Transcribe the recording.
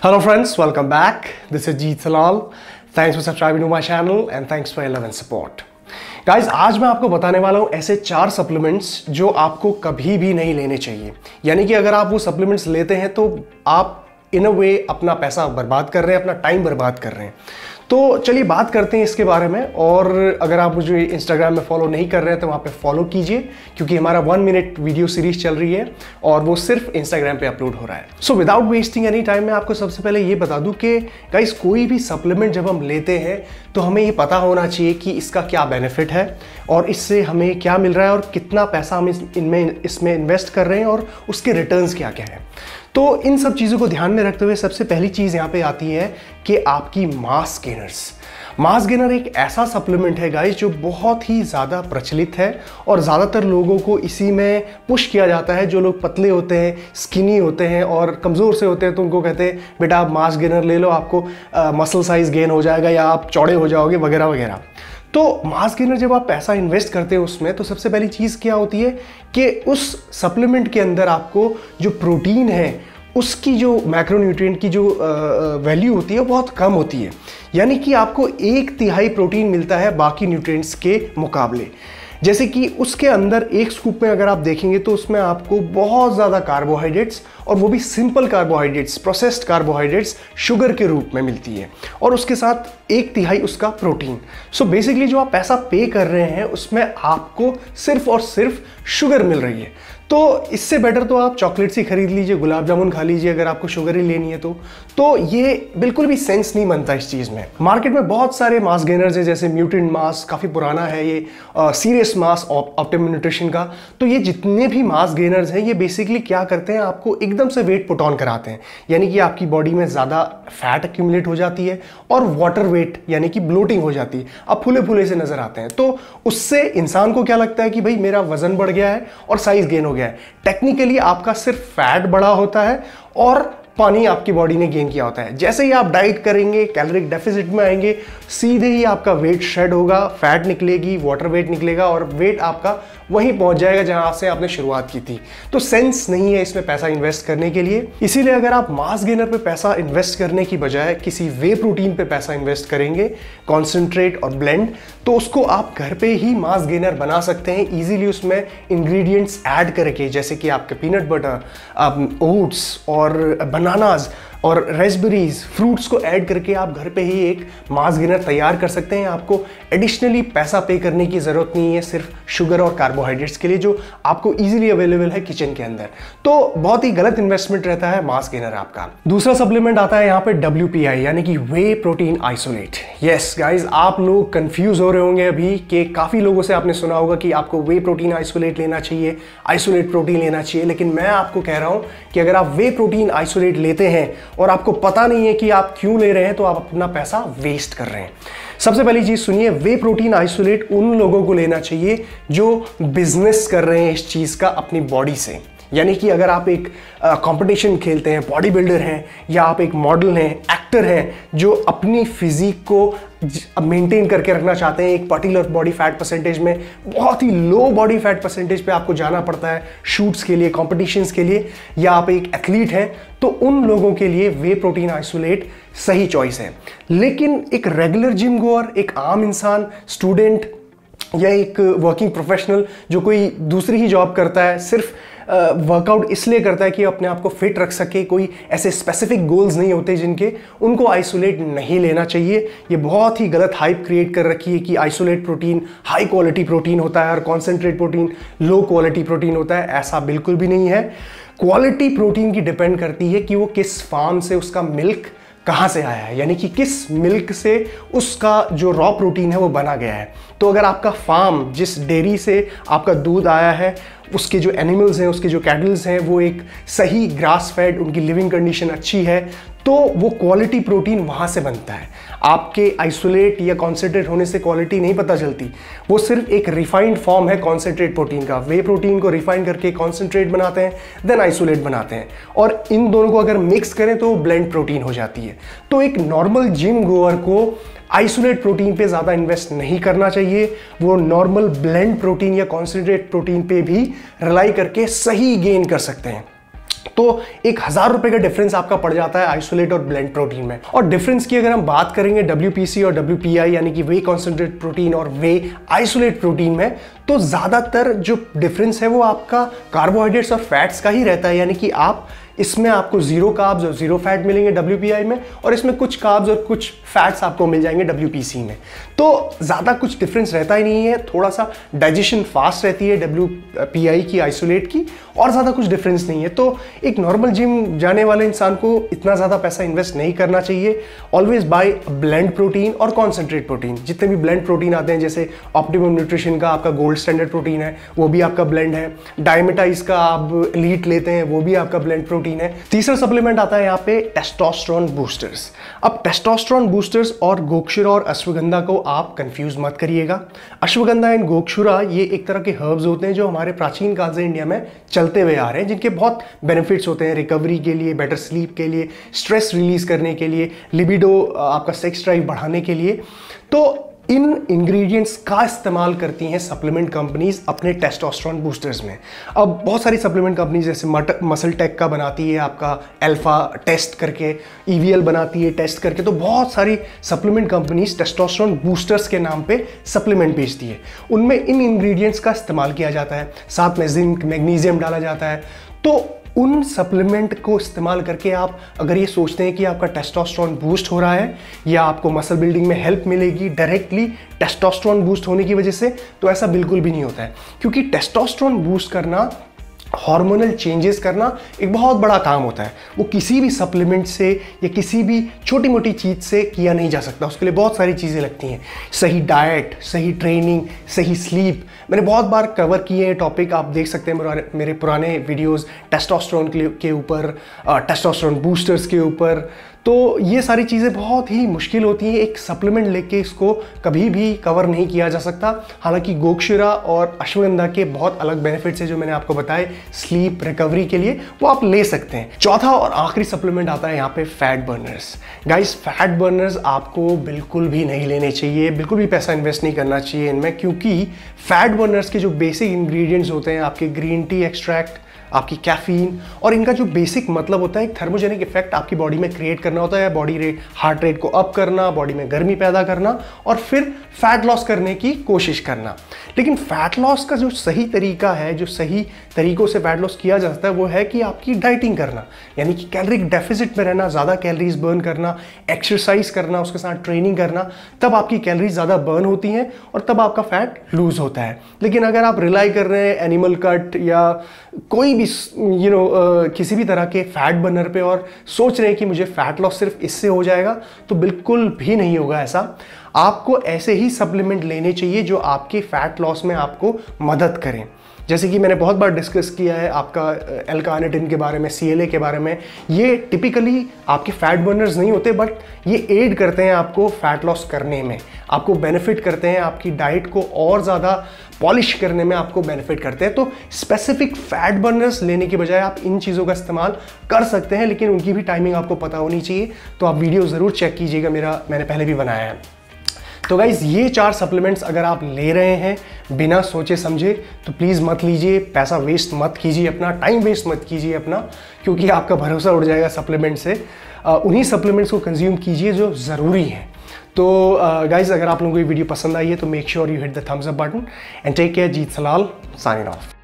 Hello friends, welcome back. This is Jeet Salal. Thanks for subscribing to my channel and thanks for your love and support. Guys आज मैं आपको बताने वाला हूँ ऐसे चार सप्लीमेंट्स जो आपको कभी भी नहीं लेने चाहिए यानी कि अगर आप वो सप्लीमेंट्स लेते हैं तो आप इन अ वे अपना पैसा बर्बाद कर रहे हैं अपना टाइम बर्बाद कर रहे हैं तो चलिए बात करते हैं इसके बारे में, और अगर आप मुझे इंस्टाग्राम में फॉलो नहीं कर रहे हैं तो वहाँ पे फॉलो कीजिए, क्योंकि हमारा वन मिनट वीडियो सीरीज़ चल रही है, और वो सिर्फ़ इंस्टाग्राम पे अपलोड हो रहा है। So without wasting any time मैं आपको सबसे पहले ये बता दूँ कि गाइस कोई भी सप्लीमेंट जब हम लेते हैं तो हमें ये पता होना चाहिए कि इसका क्या बेनिफिट है, और इससे हमें क्या मिल रहा है, और कितना पैसा हम इनमें, इसमें इन्वेस्ट कर रहे हैं, और उसके रिटर्न्स क्या क्या है। तो इन सब चीज़ों को ध्यान में रखते हुए सबसे पहली चीज़ यहाँ पे आती है कि आपकी मास गेनर्स। मास गेनर एक ऐसा सप्लीमेंट है गाइस जो बहुत ही ज़्यादा प्रचलित है और ज़्यादातर लोगों को इसी में पुश किया जाता है। जो लोग पतले होते हैं स्किनी होते हैं और कमज़ोर से होते हैं तो उनको कहते हैं, बेटा आप मास गेनर ले लो, आपको मसल साइज़ गेन हो जाएगा या आप चौड़े हो जाओगे, वगैरह वगैरह। तो मास गेनर जब आप पैसा इन्वेस्ट करते हैं उसमें तो सबसे पहली चीज़ क्या होती है कि उस सप्लीमेंट के अंदर आपको जो प्रोटीन है, उसकी जो मैक्रोन्यूट्रिएंट की जो वैल्यू होती है बहुत कम होती है। यानी कि आपको एक तिहाई प्रोटीन मिलता है बाकी न्यूट्रिएंट्स के मुकाबले। जैसे कि उसके अंदर एक स्कूप में अगर आप देखेंगे तो उसमें आपको बहुत ज़्यादा कार्बोहाइड्रेट्स और वो भी simple carbohydrates processed carbohydrates sugar के रूप में मिलती है। और उसके साथ एक तिहाई उसका प्रोटीन सो so बेसिकली जो आप पैसा पे कर रहे हैं, उसमें आपको सिर्फ़ और सिर्फ़ शुगर मिल रही है। तो इससे बेटर तो आप चॉकलेट्स ही खरीद लीजिए, गुलाब जामुन खा लीजिए अगर आपको शुगर ही लेनी है तो। तो ये बिल्कुल भी सेंस नहीं बनता इस चीज़ में। मार्केट में बहुत सारे मास गेनर्स हैं, जैसे म्यूटेंट मास काफ़ी पुराना है ये सीरियस मास ऑप्टिम न्यूट्रिशन का। तो ये जितने भी मास गेनर्स हैं, ये बेसिकली क्या करते हैं, आपको एकदम से वेट पुट ऑन कराते हैं। यानी कि आपकी बॉडी में ज़्यादा फैट एक्यूमुलेट हो जाती है और वाटर वेट यानी कि ब्लोटिंग हो जाती है। अब फूले फूले से नज़र आते हैं। तो उससे इंसान को क्या लगता है कि भाई मेरा वज़न बढ़ गया है और साइज़ गेन हो गया है। टेक्निकली आपका सिर्फ़ फैट बड़ा होता है और पानी आपकी बॉडी ने गेन किया होता है। जैसे ही आप डाइट करेंगे कैलोरिक डेफिसिट में आएँगे, सीधे ही आपका वेट शेड होगा फैट निकलेगी वाटर वेट निकलेगा और वेट आपका वहीं पहुँच जाएगा जहाँ से आपने शुरुआत की थी। तो सेंस नहीं है इसमें पैसा इन्वेस्ट करने के लिए। इसीलिए अगर आप मास गेनर पे पैसा इन्वेस्ट करने की बजाय किसी वे प्रोटीन पे पैसा इन्वेस्ट करेंगे कॉन्सेंट्रेट और ब्लेंड तो उसको आप घर पे ही मास गेनर बना सकते हैं। इजीली उसमें इंग्रेडिएंट्स ऐड करके, जैसे कि आपके पीनट बटर ओट्स और बनानाज और रेसबेरीज फ्रूट्स को ऐड करके आप घर पे ही एक मास गिनर तैयार कर सकते हैं। आपको एडिशनली पैसा पे करने की ज़रूरत नहीं है, सिर्फ़ शुगर और कार्बोहाइड्रेट्स के लिए जो आपको इजीली अवेलेबल है किचन के अंदर। तो बहुत ही गलत इन्वेस्टमेंट रहता है मास गेनर आपका। दूसरा सप्लीमेंट आता है यहाँ पे डब्ल्यू यानी कि whey protein isolate yes guys आप लोग कंफ्यूज हो रहे होंगे अभी कि काफ़ी लोगों से आपने सुना होगा कि आपको वे प्रोटीन आइसोलेट लेना चाहिए आइसोलेट प्रोटीन लेना चाहिए। लेकिन मैं आपको कह रहा हूँ कि अगर आप वे प्रोटीन आइसोलेट लेते हैं और आपको पता नहीं है कि आप क्यों ले रहे हैं तो आप अपना पैसा वेस्ट कर रहे हैं। सबसे पहली चीज़ सुनिए वे प्रोटीन आइसोलेट उन लोगों को लेना चाहिए जो बिज़नेस कर रहे हैं इस चीज़ का अपनी बॉडी से। यानी कि अगर आप एक कंपटीशन खेलते हैं बॉडी बिल्डर हैं, या आप एक मॉडल हैं एक्टर हैं, जो अपनी फिजिक को मेंटेन करके रखना चाहते हैं, एक पर्टिकुलर बॉडी फैट परसेंटेज में, बहुत ही लो बॉडी फैट परसेंटेज पे आपको जाना पड़ता है शूट्स के लिए कॉम्पिटिशन्स के लिए, या आप एक एथलीट हैं तो उन लोगों के लिए वे प्रोटीन आइसोलेट सही चॉइस है। लेकिन एक रेगुलर जिम गोअर एक आम इंसान स्टूडेंट या एक वर्किंग प्रोफेशनल जो कोई दूसरी ही जॉब करता है, सिर्फ़ वर्कआउट इसलिए करता है कि अपने आप को फिट रख सके, कोई ऐसे स्पेसिफिक गोल्स नहीं होते जिनके उनको आइसोलेट नहीं लेना चाहिए। ये बहुत ही गलत हाइप क्रिएट कर रखी है कि isolate protein high quality protein होता है और concentrate protein low quality protein होता है, ऐसा बिल्कुल भी नहीं है। क्वालिटी प्रोटीन की डिपेंड करती है कि वो किस फार्म से उसका मिल्क कहाँ से आया है? यानी कि किस मिल्क से उसका जो रॉ प्रोटीन है वो बना गया है? तो अगर आपका फार्म जिस डेयरी से आपका दूध आया है, उसके जो एनिमल्स हैं, उसके जो कैटल्स हैं, वो एक सही ग्रास फेड उनकी लिविंग कंडीशन अच्छी है तो वो क्वालिटी प्रोटीन वहाँ से बनता है। आपके आइसोलेट या कॉन्सेंट्रेट होने से क्वालिटी नहीं पता चलती। वो सिर्फ़ एक रिफाइंड फॉर्म है कॉन्सेंट्रेट प्रोटीन का। वे प्रोटीन को रिफाइंड करके कॉन्सेंट्रेट बनाते हैं देन आइसोलेट बनाते हैं। और इन दोनों को अगर मिक्स करें तो ब्लेंड प्रोटीन हो जाती है। तो एक नॉर्मल जिम गोअर को आइसोलेट प्रोटीन पे ज़्यादा इन्वेस्ट नहीं करना चाहिए। वो नॉर्मल ब्लेंड प्रोटीन या कॉन्सेंट्रेट प्रोटीन पे भी रिलाई करके सही गेन कर सकते हैं। तो एक हज़ार रुपए का डिफरेंस आपका पड़ जाता है आइसोलेट और ब्लेंड प्रोटीन में। और डिफरेंस की अगर हम बात करेंगे डब्ल्यू और डब्ल्यू यानी कि वे कॉन्सेंट्रेट प्रोटीन और वे आइसोलेट प्रोटीन में तो ज़्यादातर जो डिफरेंस है वो आपका कार्बोहाइड्रेट्स और फैट्स का ही रहता है। यानी कि आप इसमें आपको ज़ीरो काब्स और ज़ीरो फैट मिलेंगे डब्ल्यूपीआई में और इसमें कुछ काब्स और कुछ फैट्स आपको मिल जाएँगे डब्ल्यूपीसी में। तो ज़्यादा कुछ डिफरेंस रहता ही नहीं है थोड़ा सा डाइजेशन फास्ट रहती है डब्ल्यूपीआई की आइसोलेट की और ज़्यादा कुछ डिफरेंस नहीं है। तो एक नॉर्मल जिम जाने वाले इंसान को इतना ज़्यादा पैसा इन्वेस्ट नहीं करना चाहिए। ऑलवेज बाय ब्लेंड प्रोटीन और कॉन्सेंट्रेट प्रोटीन जितने भी ब्लेंड प्रोटीन आते हैं, जैसे ऑप्टिमम न्यूट्रिशन का आपका गोल्ड स्टैंडर्ड प्रोटीन है, वो भी आपका ब्लेंड है। डायमेटाइज का आप लीट लेते हैं, वो भी आपका ब्लेंड प्रोटीन प्रोटीन है। तीसरा सप्लीमेंट आता है यहाँ पे टेस्टोस्टेरोन बूस्टर्स अब टेस्टोस्टेरोन बूस्टर्स और गोक्षुरा और अश्वगंधा को आप कंफ्यूज मत करिएगा। अश्वगंधा एंड गोक्षुरा ये एक तरह के हर्ब्स होते हैं जो हमारे प्राचीन काल से इंडिया में चलते हुए आ रहे हैं, जिनके बहुत बेनिफिट्स होते हैं रिकवरी के लिए बेटर स्लीप के लिए स्ट्रेस रिलीज़ करने के लिए लिबिडो आपका सेक्स ड्राइव बढ़ाने के लिए। तो इन इंग्रेडिएंट्स का इस्तेमाल करती हैं सप्लीमेंट कंपनीज़ अपने टेस्टोस्टेरोन बूस्टर्स में। अब बहुत सारी सप्लीमेंट कंपनीज़ जैसे मट मसल टेक का बनाती है आपका अल्फ़ा टेस्ट करके ईवीएल बनाती है टेस्ट करके तो बहुत सारी सप्लीमेंट कंपनीज़ टेस्टोस्टेरोन बूस्टर्स के नाम पे सप्लीमेंट बेचती है। उनमें इन इंग्रेडिएंट्स का इस्तेमाल किया जाता है। साथ में जिंक मैग्नीशियम डाला जाता है। तो उन सप्लीमेंट को इस्तेमाल करके आप अगर ये सोचते हैं कि आपका टेस्टोस्टेरोन बूस्ट हो रहा है, या आपको मसल बिल्डिंग में हेल्प मिलेगी डायरेक्टली टेस्टोस्टेरोन बूस्ट होने की वजह से तो ऐसा बिल्कुल भी नहीं होता है। क्योंकि टेस्टोस्टेरोन बूस्ट करना हार्मोनल चेंजेस करना एक बहुत बड़ा काम होता है। वो किसी भी सप्लीमेंट से या किसी भी छोटी मोटी चीज़ से किया नहीं जा सकता। उसके लिए बहुत सारी चीज़ें लगती हैं। सही डाइट सही ट्रेनिंग सही स्लीप मैंने बहुत बार कवर किए हैं टॉपिक आप देख सकते हैं मेरे पुराने वीडियोस टेस्टोस्टेरोन के ऊपर टेस्टोस्टेरोन बूस्टर्स के ऊपर। तो ये सारी चीज़ें बहुत ही मुश्किल होती हैं। एक सप्लीमेंट लेके इसको कभी भी कवर नहीं किया जा सकता। हालाँकि गोक्षिरा और अश्वगंधा के बहुत अलग बेनिफिट्स हैं जो मैंने आपको बताए स्लीप रिकवरी के लिए। वो आप ले सकते हैं। चौथा और आखिरी सप्लीमेंट आता है यहाँ पे fat burners guys fat burners आपको बिल्कुल भी नहीं लेने चाहिए। बिल्कुल भी पैसा इन्वेस्ट नहीं करना चाहिए इनमें, क्योंकि फैट बर्नर्स के जो बेसिक इंग्रेडिएंट्स होते हैं, आपके ग्रीन टी एक्सट्रैक्ट आपकी कैफीन और इनका जो बेसिक मतलब होता है, एक थर्मोजेनिक इफ़ेक्ट आपकी बॉडी में क्रिएट करना होता है बॉडी रेट हार्ट रेट को अप करना बॉडी में गर्मी पैदा करना और फिर फैट लॉस करने की कोशिश करना। लेकिन फैट लॉस का जो सही तरीका है, जो सही तरीकों से फैट लॉस किया जा सकता है, वो है कि आपकी डाइटिंग करना। यानी कि कैलरिक डेफिसिट में रहना, ज़्यादा कैलरीज बर्न करना एक्सरसाइज करना, उसके साथ ट्रेनिंग करना, तब आपकी कैलरीज ज़्यादा बर्न होती हैं और तब आपका फैट लूज होता है। लेकिन अगर आप रिलाई कर रहे हैं एनिमल कट या कोई भी यू नो किसी भी तरह के फैट बर्नर पे और सोच रहे हैं कि मुझे फैट लॉस सिर्फ़ इससे हो जाएगा तो बिल्कुल भी नहीं होगा ऐसा। आपको ऐसे ही सप्लीमेंट लेने चाहिए जो आपके फैट लॉस में आपको मदद करें। जैसे कि मैंने बहुत बार डिस्कस किया है आपका एल्कानेटिन के बारे में सीएलए के बारे में। ये टिपिकली आपके फैट बर्नर्स नहीं होते बट ये एड करते हैं आपको फैट लॉस करने में। आपको बेनिफिट करते हैं, आपकी डाइट को और ज़्यादा पॉलिश करने में आपको बेनिफिट करते हैं। तो स्पेसिफिक फैट बर्नर्स लेने के बजाय आप इन चीज़ों का इस्तेमाल कर सकते हैं, लेकिन उनकी भी टाइमिंग आपको पता होनी चाहिए। तो आप वीडियो ज़रूर चेक कीजिएगा, मेरा, मैंने पहले भी बनाया है। तो गाइज़ ये चार सप्लीमेंट्स अगर आप ले रहे हैं बिना सोचे समझे तो प्लीज़ मत लीजिए, पैसा वेस्ट मत कीजिए अपना टाइम वेस्ट मत कीजिए अपना, क्योंकि आपका भरोसा उड़ जाएगा सप्लीमेंट से। उन्हीं सप्लीमेंट्स को कंज्यूम कीजिए जो ज़रूरी हैं। तो गाइज़ अगर आप लोगों को ये वीडियो पसंद आई है तो make sure you hit the thumbs up button and take care Jeet Selal sign off